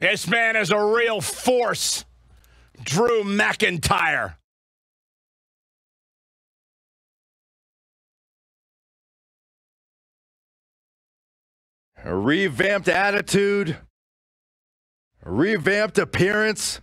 This man is a real force. Drew McIntyre. A revamped attitude, a revamped appearance.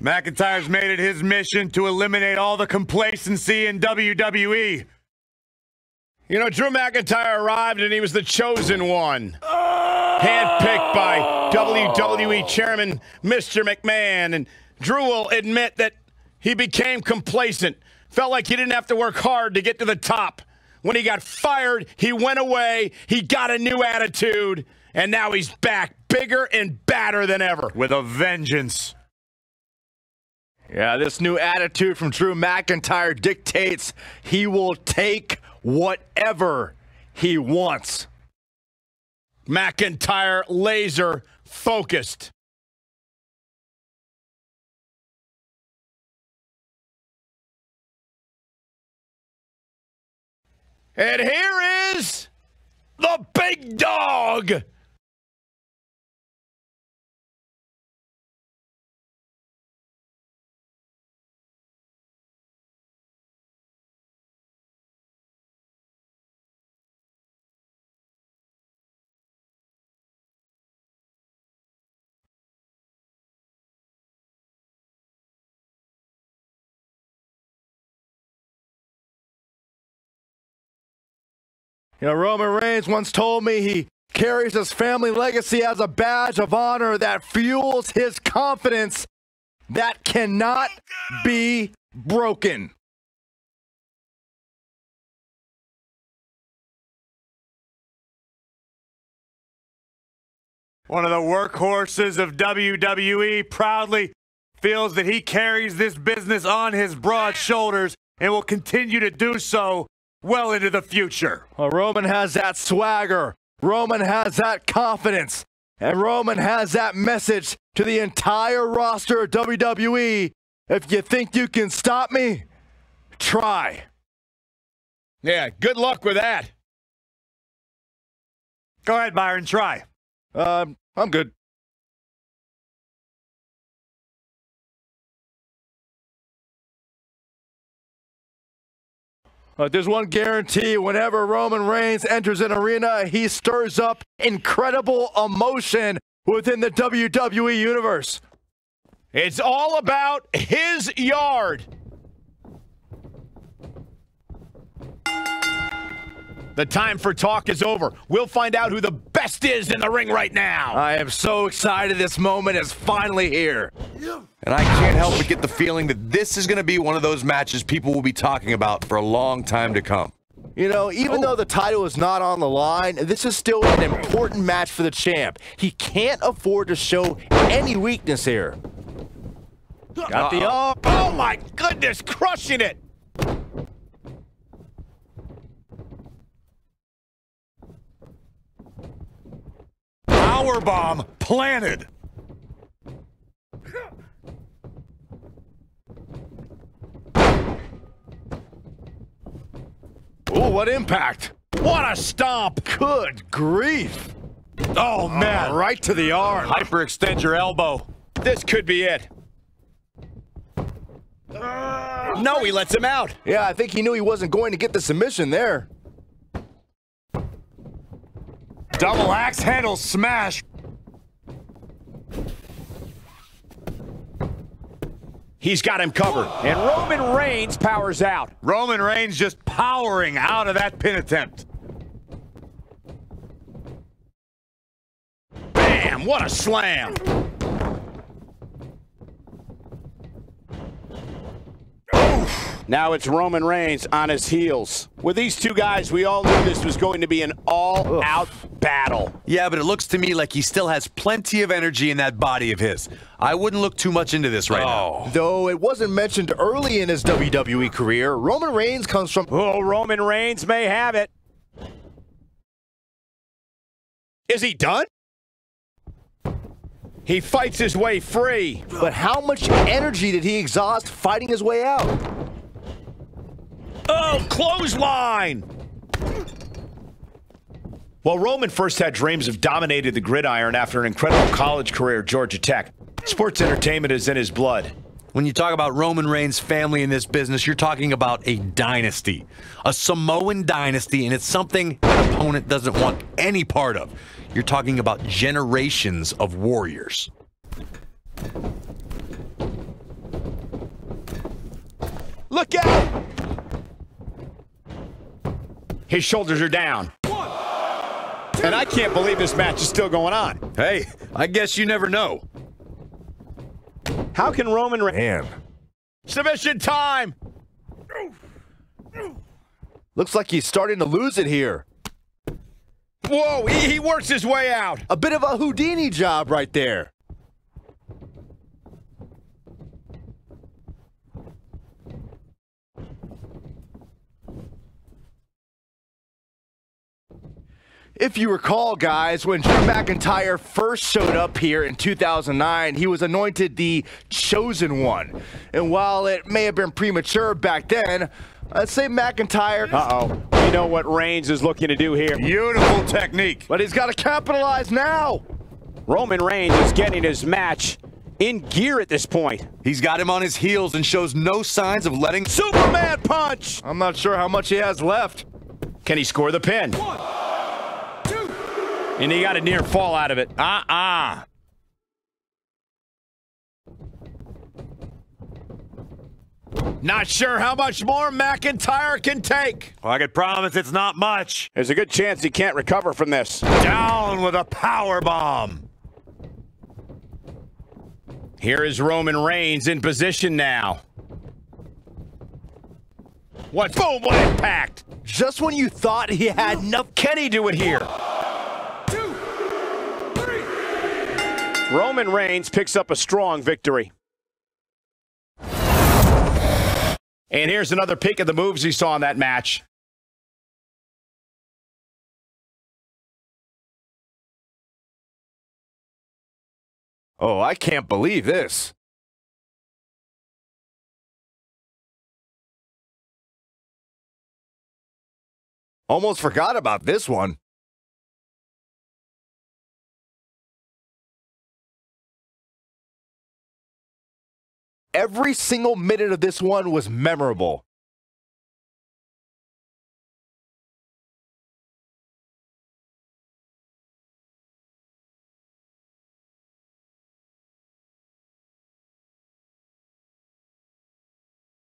McIntyre's made it his mission to eliminate all the complacency in WWE. You know, Drew McIntyre arrived and he was the chosen one. Handpicked by WWE Chairman Mr. McMahon. And Drew will admit that he became complacent. Felt like he didn't have to work hard to get to the top. When he got fired, he went away. He got a new attitude. And now he's back, bigger and badder than ever. With a vengeance. Yeah, this new attitude from Drew McIntyre dictates he will take whatever he wants. McIntyre laser focused. And here is the big dog. You know, Roman Reigns once told me he carries his family legacy as a badge of honor that fuels his confidence that cannot be broken. One of the workhorses of WWE proudly feels that he carries this business on his broad shoulders and will continue to do so well into the future. Well, Roman has that swagger. Roman has that confidence. And Roman has that message to the entire roster of WWE. If you think you can stop me, try. Yeah, good luck with that. Go ahead, Byron, try. Um, I'm good. Uh, there's one guarantee whenever Roman Reigns enters an arena, he stirs up incredible emotion within the WWE universe. It's all about his yard. The time for talk is over. We'll find out who the best is in the ring right now. I am so excited this moment is finally here. And I can't help but get the feeling that this is going to be one of those matches people will be talking about for a long time to come. You know, even oh. though the title is not on the line, this is still an important match for the champ. He can't afford to show any weakness here. Got the arm. Oh my goodness, crushing it. Power bomb planted. What impact! What a stomp. Good grief! Oh, man. Right to the arm. Hyperextend your elbow. This could be it. No, he lets him out. Yeah, I think he knew he wasn't going to get the submission there. Double axe handle smash. He's got him covered. And Roman Reigns powers out. Roman Reigns just powering out of that pin attempt. Bam, what a slam. Now it's Roman Reigns on his heels. With these two guys, we all knew this was going to be an all out battle. Yeah, but it looks to me like he still has plenty of energy in that body of his. I wouldn't look too much into this right now. Oh. Though it wasn't mentioned early in his WWE career, Roman Reigns comes from. Oh, Roman Reigns may have it. Is he done? He fights his way free. But how much energy did he exhaust fighting his way out? Oh, clothesline! While Roman first had dreams of dominating the gridiron after an incredible college career at Georgia Tech, sports entertainment is in his blood. When you talk about Roman Reigns' family in this business, you're talking about a dynasty, a Samoan dynasty, and it's something an opponent doesn't want any part of. You're talking about generations of warriors. Look out! His shoulders are down. And I can't believe this match is still going on. Hey, I guess you never know. How can Roman Reigns... Man. Submission time! Looks like he's starting to lose it here. Whoa, he, he works his way out. A bit of a Houdini job right there. If you recall, guys, when Drew McIntyre first showed up here in 2009, he was anointed the Chosen One. And while it may have been premature back then, I'd say McIntyre. Uh-oh. We know what Reigns is looking to do here. Beautiful technique. But he's got to capitalize now. Roman Reigns is getting his match in gear at this point. He's got him on his heels and shows no signs of letting. Superman punch! I'm not sure how much he has left. Can he score the pin? One, two. And he got a near fall out of it. Uh-uh. Not sure how much more McIntyre can take. Well, I can promise it's not much. There's a good chance he can't recover from this. Down with a power bomb. Here is Roman Reigns in position now. What? Boom! What impact! Just when you thought he had enough. Can he do it here? Two, three. Roman Reigns picks up a strong victory. And here's another peek at the moves he saw in that match. Oh, I can't believe this. Almost forgot about this one. Every single minute of this one was memorable.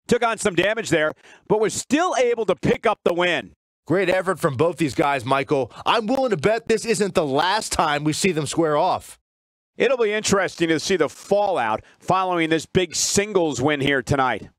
Took on some damage there, but was still able to pick up the win. Great effort from both these guys, Michael. I'm willing to bet this isn't the last time we see them square off. It'll be interesting to see the fallout following this big singles win here tonight.